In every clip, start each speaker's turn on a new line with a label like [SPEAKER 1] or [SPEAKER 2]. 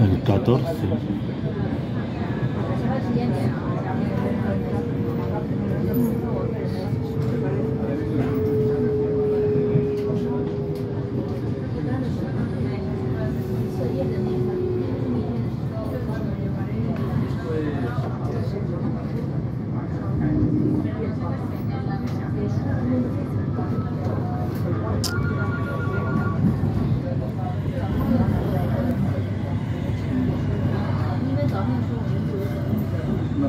[SPEAKER 1] El 14.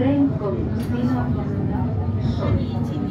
[SPEAKER 2] Thank you.